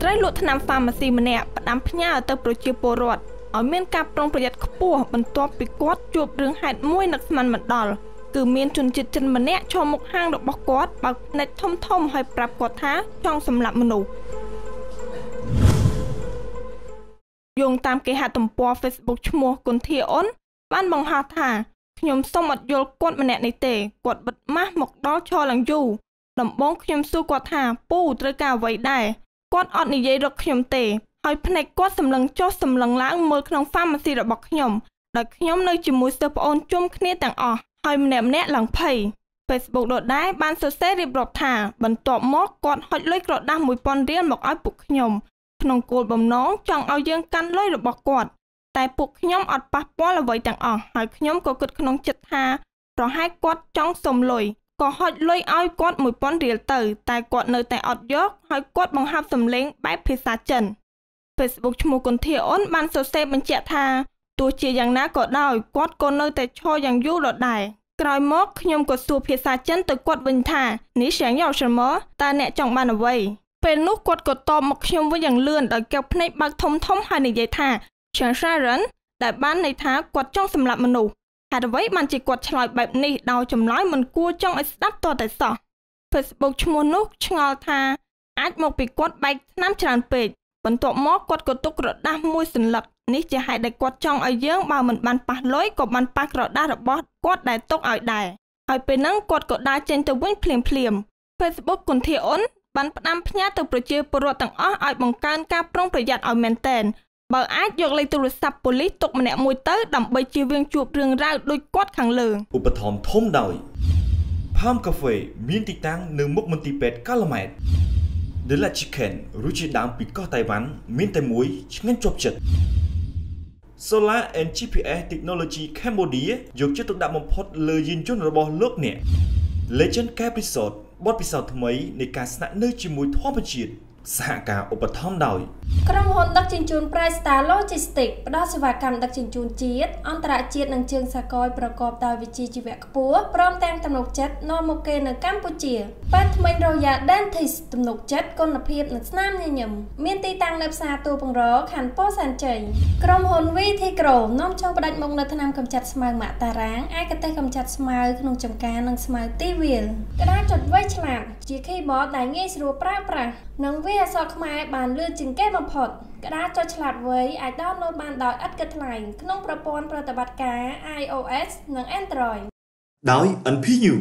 ត្រីលក់ថ្នាំហ្វាម៉ាស៊ីម្នាក់ផ្ដាំផ្ញើទៅប្រជាពលរដ្ឋឲ្យមានការប្រុងប្រយ័ត្នខ្ពស់បន្ទាប់ពីគាត់ជួបរឿងហេតុមួយនឹកស្មានមិនដល់គឺមានជនជាតិចិនម្នាក់ឈរមុខហាងរបស់គាត់បើកភ្នែកធំធំហើយប្រាប់គាត់ថាចង់សម្លាប់មនុស្សយោងតាមគេហទំព័រ Facebook ឈ្មោះគុន្ធាអូនបានបង្ហោះថាខ្ញុំសូមអត់យល់គាត់ម្នាក់នេះទេគាត់បិទម៉ាស់មកដល់ឈរឡើងយូរដំបងខ្ញុំសួរគាត់ថាពូត្រូវការអ្វីដែរ គាត់អត់និយាយរកខ្ញុំទេហើយភ្នែកគាត់សម្លឹងចុះសម្លឹងឡើងមើលក្នុងហ្វាម៉ាស៊ីរបស់ខ្ញុំដោយខ្ញុំនៅជាមួយសិស្សប្អូនជុំគ្នាទាំងអស់ហើយម្នាក់ម្នាក់ឡើងភ័យ Facebook ដដែលបានសរសេររៀបរាប់ថាបន្ទាប់មកគាត់ហុចលុយក្រដាស់1000រៀលមកឲ្យពួកខ្ញុំក្នុងគោលបំណងចង់ឲ្យយើងកាន់លុយរបស់គាត់ តែពួកខ្ញុំអត់ប៉ះពាល់អ្វីទាំងអស់ហើយខ្ញុំក៏គិតក្នុងចិត្តថាប្រហែលគាត់ចង់សុំលុយ ក៏ហុចលុយឲ្យគាត់1000រៀលទៅ តែគាត់នៅតែអត់យកហើយគាត់បង្ហាប់សម្លេងបែបភាសាចិន Facebook ឈ្មោះគុន្ធាអូនបានសរសេរបញ្ជាក់ថាទោះជាយ៉ាងណាក៏ដោយគាត់ក៏នៅតែឈរយ៉ាងយូរដដែលក្រោយមកខ្ញុំក៏សួរភាសាចិនទៅគាត់វិញថានេះសៀងយ៉ាវ什么តើអ្នកចង់បានអ្វីពេលនោះគាត់ក៏តបមកខ្ញុំវិញយ៉ាងលឿនដោយកែវភ្នែកបើកធំធំហើយនិយាយថាឆានសារ៉ានដែលបានន័យថាគាត់ចង់សម្លាប់មនុស្ស ហេតុអ្វីបានជាគាត់ឆ្លើយបែបនេះដោយចម្លើយមិនគួរចង់ឲ្យស្ដាប់តតែសោះ Facebook ឈ្មោះនោះឆ្ងល់ថាអាចមកពីគាត់បែកឆ្នាំច្រើនពេកបន្ទាប់មកគាត់ក៏ទុកក្រដាស់មួយសន្លឹកនេះជាហេតុដែលគាត់ចង់ឲ្យយើងបើមិនបានប៉ះលុយក៏បានប៉ះក្រដាស់របស់គាត់ដែលទុកឲ្យដែរហើយពេលហ្នឹងគាត់ក៏ដើរចេញទៅវិញភ្លាមភ្លាម Facebook គុន្ធាអ៊ុនបានផ្ដាំផ្ញើទៅប្រជាពលរដ្ឋទាំងអស់ឲ្យបង្កើនការប្រុងប្រយ័ត្នឲ្យមែនតែន បើអាចយកលេខទូរស័ព្ទប៉ូលីសទុកម្នាក់មួយទៅដើម្បីជៀសវាងជួបរឿងរ៉ាវដូចគាត់ខាងលើឧបត្ថម្ភធំដោយ Palm Cafe មានទីតាំងនៅមុខមន្ទីរពេទ្យកាឡម៉ែត The La Chicken រសជាតិដើមពីកោះតៃវ៉ាន់មានតែមួយឆ្ងាញ់ជាប់ចិត្ត Solar and GPS Technology Cambodia យកចិត្តទុកដាក់បំផុតលើយានយន្តរបស់លោកអ្នក Legend Camp Resort បទពិសោធន៍ថ្មីនៃការស្នាក់នៅជាមួយធម្មជាតិសហការឧបត្ថម្ភដោយ ក្រុមហ៊ុនដឹកជញ្ជូន Price Star Logistics ផ្ដល់សេវាកម្មដឹកជញ្ជូនជាតិអន្តរជាតិនិងជើងសាកយប្រកបដោយវិជ្ជាជីវៈខ្ពស់ព្រមទាំងទំនុកចិត្តនាំមុខគេនៅកម្ពុជាពេទ្យថ្មី Royal Dentist ទំនុកចិត្តគុណភាពនិងស្នាមញញឹមមានទីតាំងនៅផ្សារទូពងរខណ្ឌពោធិ៍សែនជ័យក្រុមហ៊ុន Vitigro នាំចូលផ្ដាច់មុខនៅថ្នាំកម្ចាត់ស្មៅម៉ាក់តារាងឯកទេសកម្ចាត់ស្មៅក្នុងចំការនិងស្មៅទីវាលក្តារចុចវៃឆ្លាតជា keyboard ដែលងាយស្រួលប្រើប្រាស់និងវាអក្សរខ្មែរបានលឿនជាងគេបំផុតក្តារចុចឆ្លាតវៃអាចដោនឡូតបានដោយឥតគិតថ្លៃក្នុងប្រព័ន្ធប្រតិបត្តិការ iOS និង Android ដោយ NPU